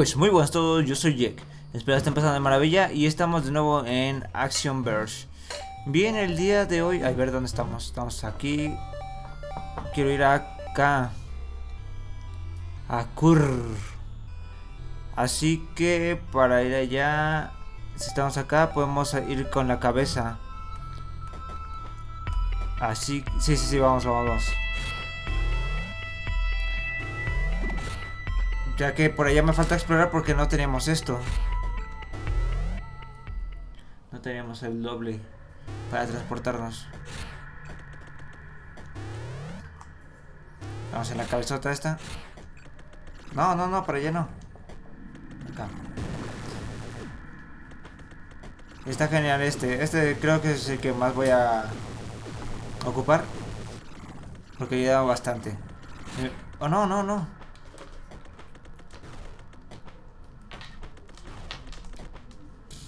Pues muy buenas a todos, yo soy Jack. Espero estén pasando de maravilla y estamos de nuevo en Action Verse. Bien, el día de hoy, a ver dónde estamos. Estamos aquí. Quiero ir acá. A Kur. Así que para ir allá, si estamos acá, podemos ir con la cabeza. Así, sí, sí, sí, vamos, vamos, vamos. Ya que por allá me falta explorar porque no teníamos esto. No teníamos el doble para transportarnos. Vamos en la cabezota esta. No, no, no, por allá no. Acá. Está genial este. Este creo que es el que más voy a ocupar. Porque he dado bastante. Eh, oh, no, no, no.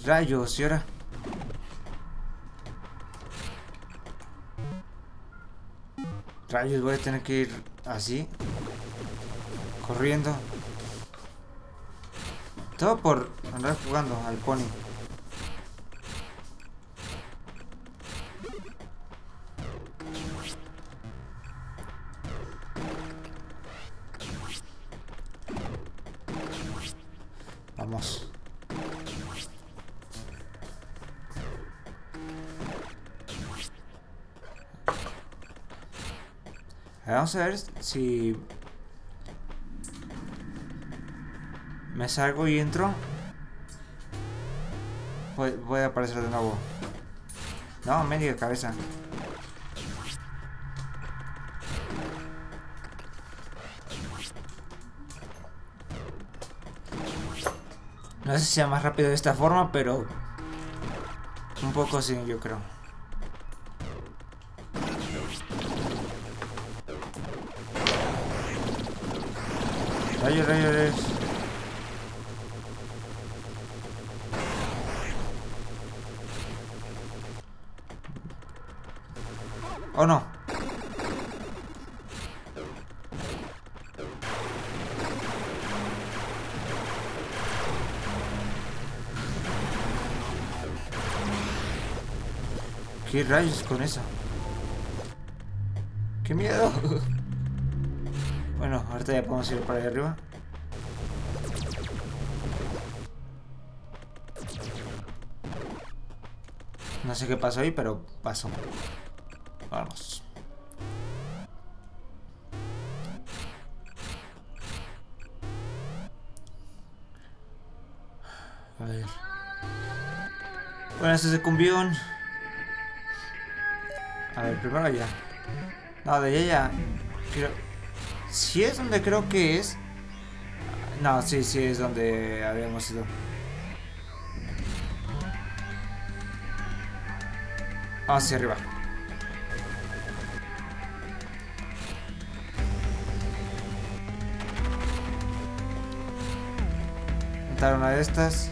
Rayos, ¿y ahora? Rayos, voy a tener que ir así. Corriendo. Todo por andar jugando al pony. Vamos a ver si... Me salgo y entro. Voy, a aparecer de nuevo. No, medio cabeza. No sé si sea más rápido de esta forma, pero... Un poco sí, yo creo. Rayos, rayos. Oh no. ¿Qué rayos con eso? ¡Qué miedo! Bueno, ahorita ya podemos ir para allá arriba. No sé qué pasó ahí, pero pasó. Vamos. A ver. Bueno, este es el cumbión. A ver, primero allá. No, de allá. Quiero... Si es donde creo que es. No, sí, sí es donde habíamos ido. Hacia arriba. Montar una de estas.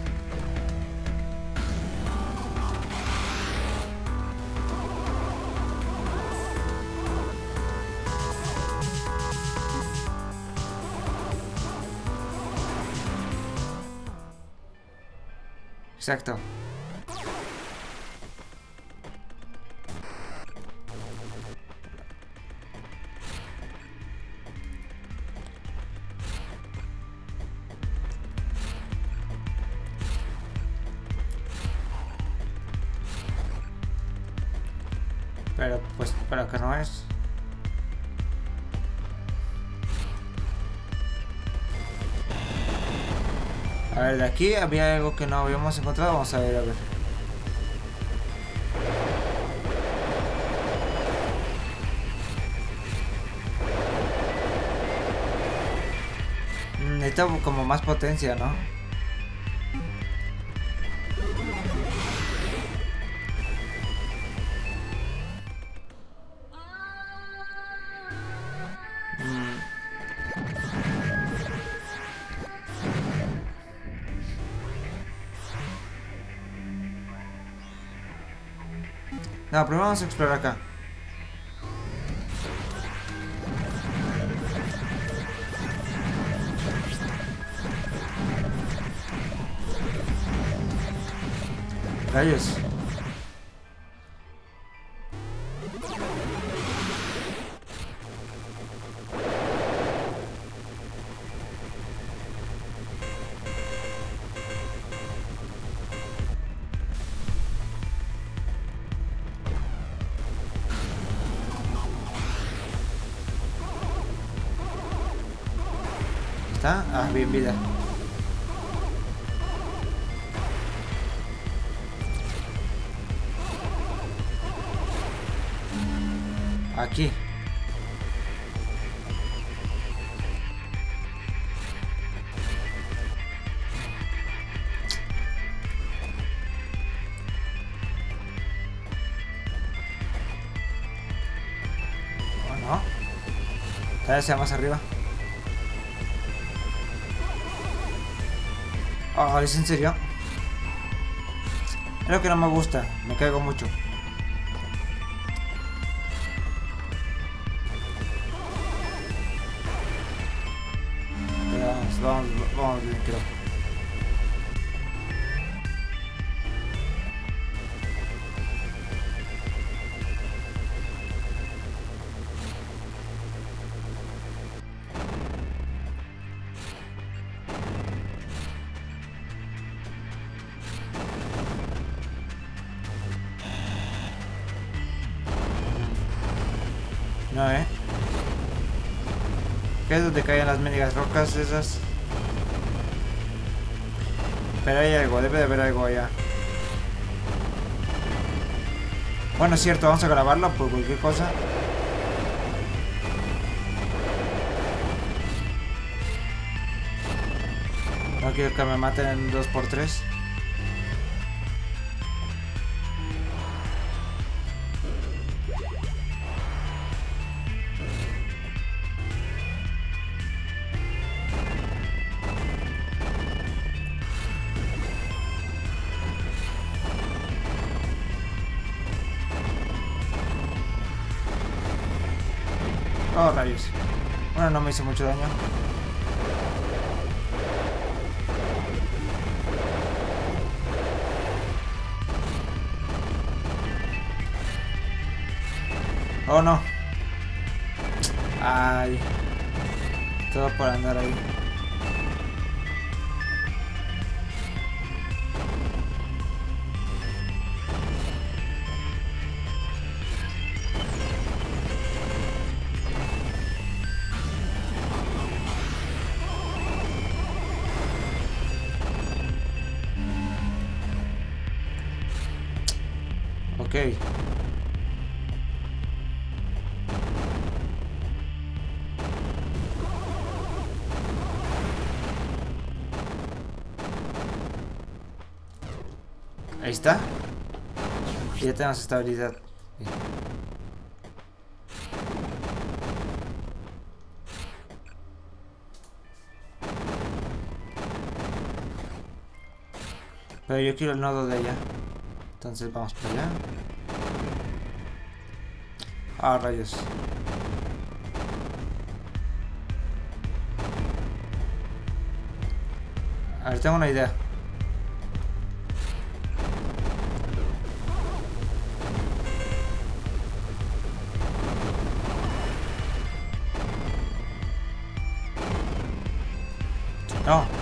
Exacto. Pero pues para que no es. A ver, de aquí había algo que no habíamos encontrado. Vamos a ver, a ver. Mm, necesita como más potencia, ¿no? No, primero vamos a explorar acá. Rayos. ¿Está? Ah, bien vida. Aquí. ¿O no? Tal vez sea más arriba. ¿Es en serio? Es lo que no me gusta, me caigo mucho. Vamos, vamos, vamos creo. ¿Qué es donde caen las mendigas rocas esas? Pero hay algo, debe de haber algo allá. Bueno, es cierto, vamos a grabarlo por cualquier cosa. No quiero que me maten en 2x3. Me hizo mucho daño. Oh, no. Ay. Todo por andar ahí. Ahí está. Ya tenemos estabilidad. Pero yo quiero el nodo de allá. Entonces vamos para allá. Ah, rayos. A ver, tengo una idea. No. No.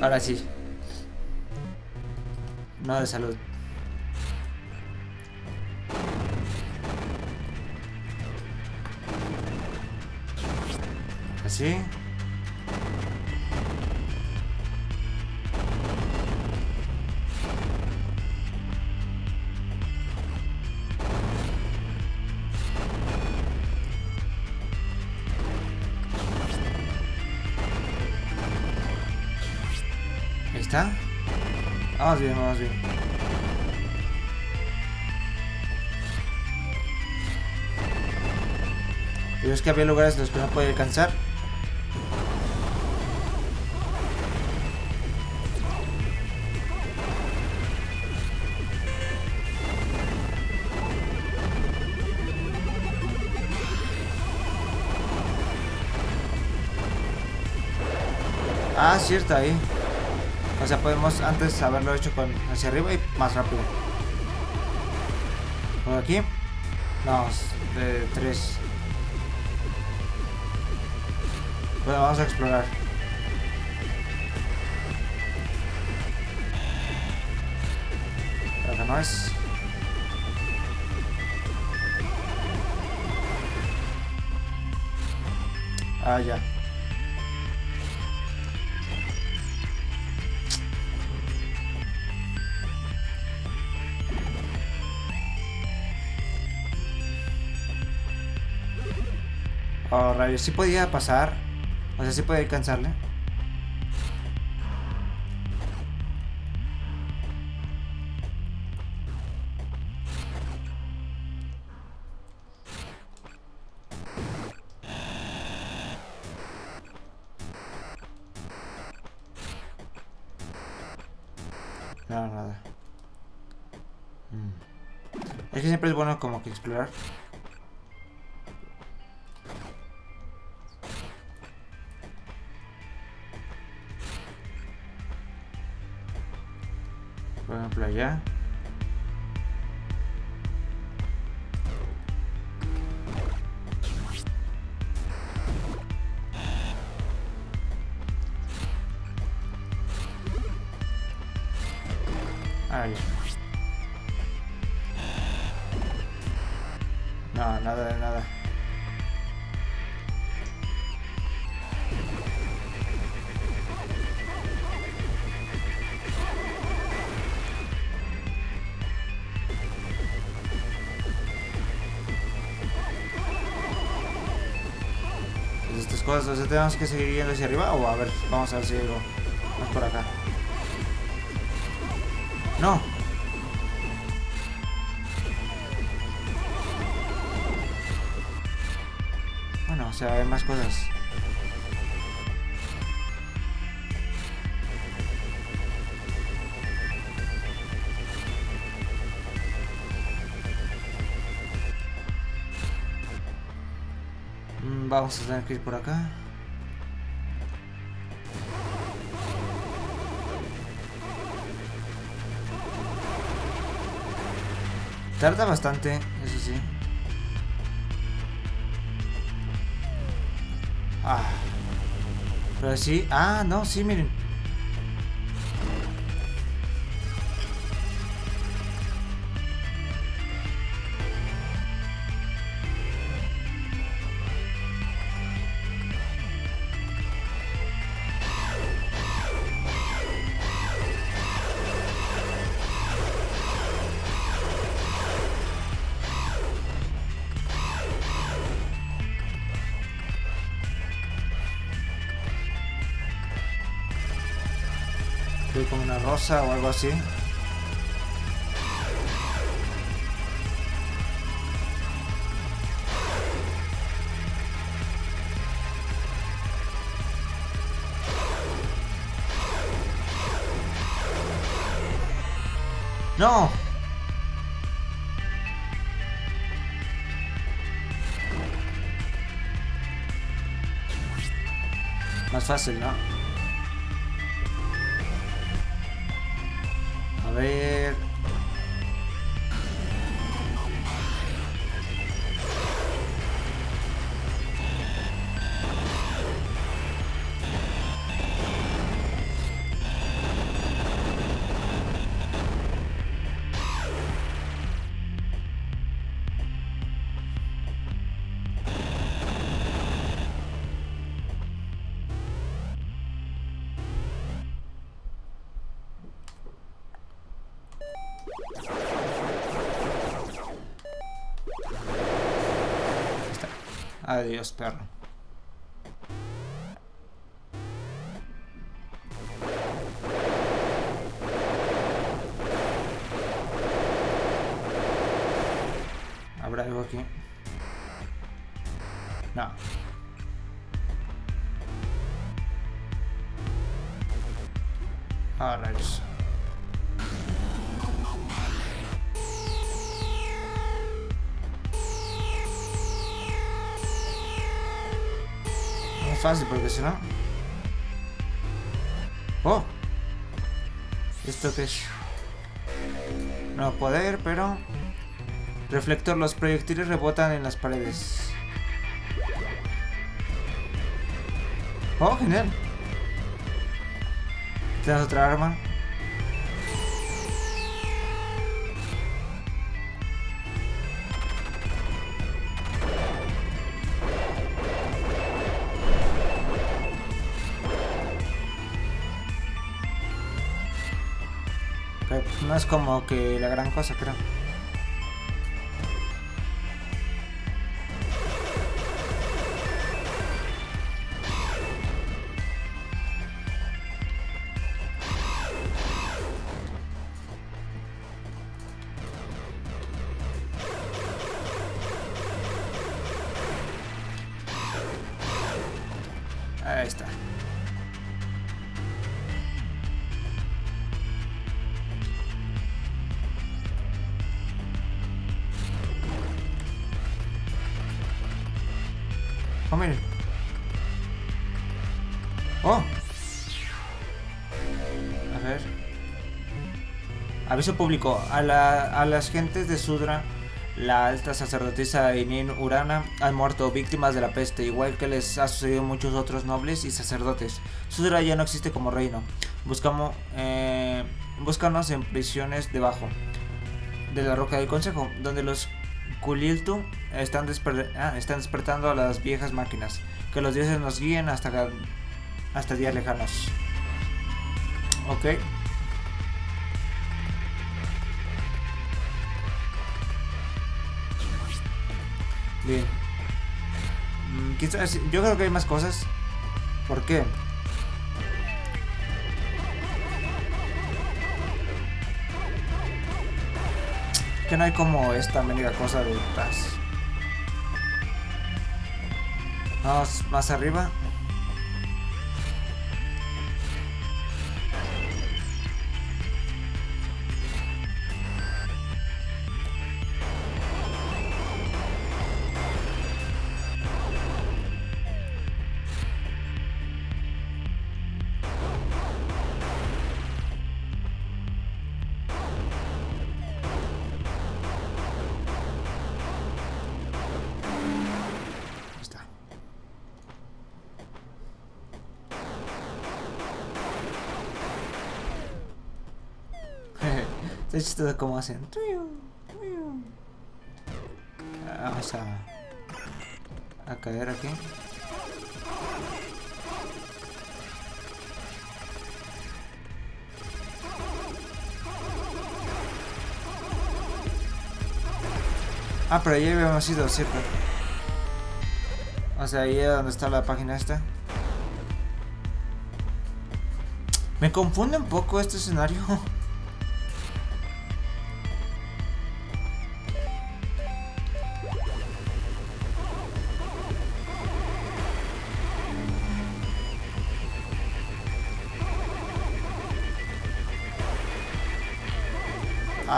Ahora sí. No de salud. Así. Está. Vamos bien, vamos bien. Y es que había lugares en los que no podía alcanzar. Ah, cierto, ahí. Sea, podemos antes haberlo hecho con hacia arriba y más rápido. ¿Por aquí? No, de tres. Bueno, vamos a explorar. Creo que no es. Ah, ya. Oh, rayos, sí podía pasar. O sea, sí podía alcanzarle. Nada. Mm. Es que siempre es bueno como que explorar. Allá. Ahí. No, nada de nada. Sea, tenemos que seguir yendo hacia arriba o a ver, vamos a ver si hay algo más por acá. No. Bueno, o sea, hay más cosas. Vamos a tener que ir por acá. Tarda bastante, eso sí. Ah. Pero sí. Ah, no, sí, miren. Como una rosa o algo así. No. Más fácil, ¿no? A Adiós, perro. ¿Habrá algo aquí? No. Fácil porque si no... ¡Oh! ¿Esto qué es? No poder, pero... Reflector, los proyectiles rebotan en las paredes. Oh, genial. ¿Tienes otra arma? No es como que la gran cosa, creo. Aviso público. A, la, a las gentes de Sudra, la alta sacerdotisa Inin Urana, han muerto víctimas de la peste, igual que les ha sucedido a muchos otros nobles y sacerdotes. Sudra ya no existe como reino. Buscamos, eh, búscanos en prisiones debajo de la roca del consejo, donde los Kuliltu están, desper- ah, están despertando a las viejas máquinas. Que los dioses nos guíen hasta, hasta días lejanos. Ok. Bien. Mm, yo creo que hay más cosas. ¿Por qué? Que no hay como esta mendiga cosa de atrás. Vamos más arriba. Chistoso cómo hacen. Vamos a, a caer aquí. Ah, pero ahí habíamos ido, ¿cierto? O sea, ahí es donde está la página esta. Me confunde un poco este escenario.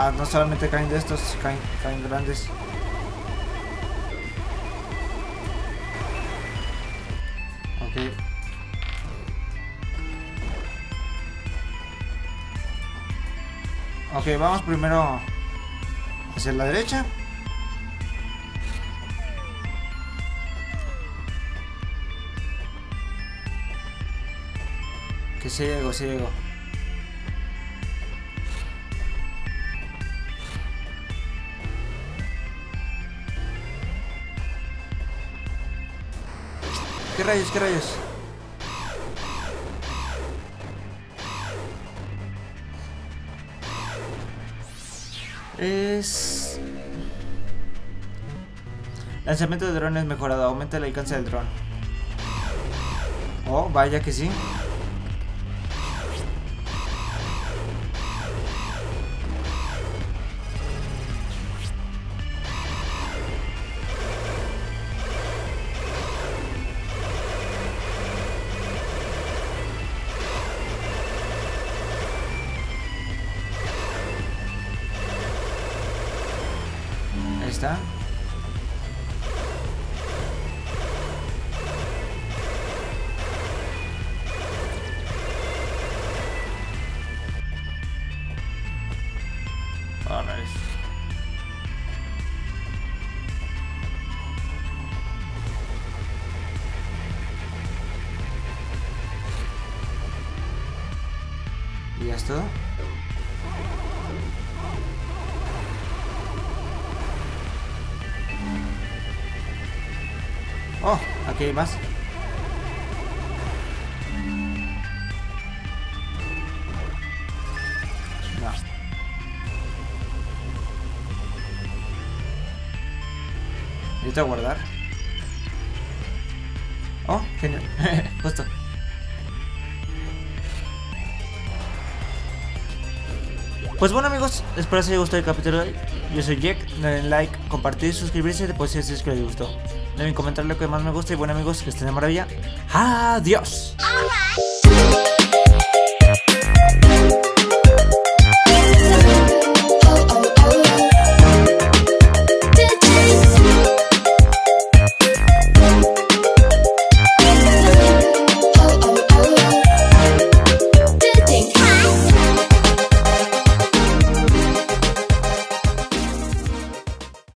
Ah, no solamente caen de estos, caen, caen grandes. Ok. Ok, vamos primero hacia la derecha. Que se llegó, se llegó. ¿Qué rayos, qué rayos? Es... Lanzamiento de drones mejorado. Aumenta el alcance del dron. Oh, vaya que sí. ¿Y ya es todo? Oh, aquí hay más. No. Necesito guardar. Oh, genial. Justo. Pues bueno amigos, espero que os haya gustado el capítulo de hoy. Yo soy Jack, denle like, compartir, suscribirse, después si es que les gustó. Deben comentar lo que más me gusta y bueno amigos, que estén de maravilla. Adiós.